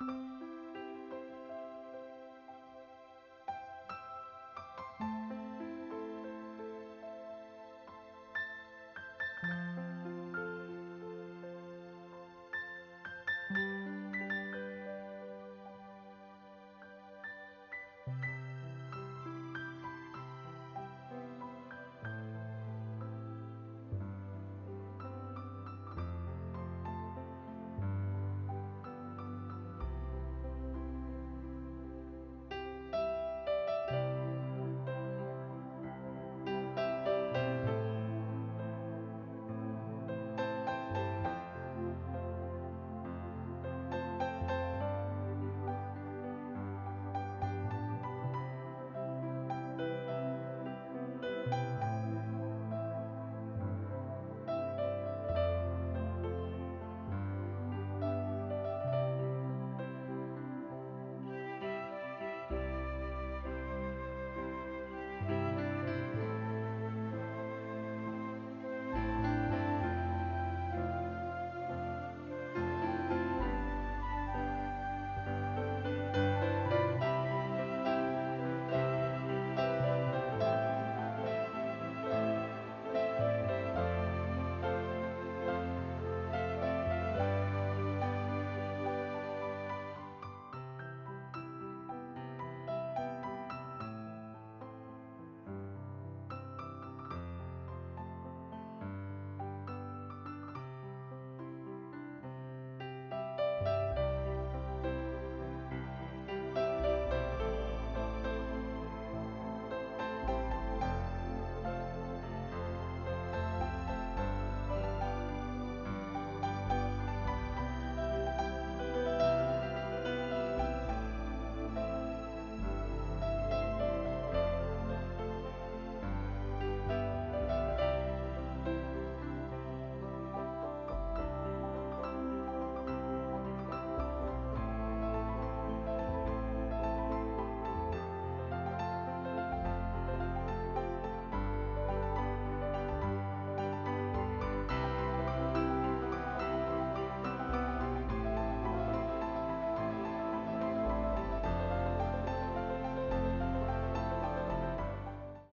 Música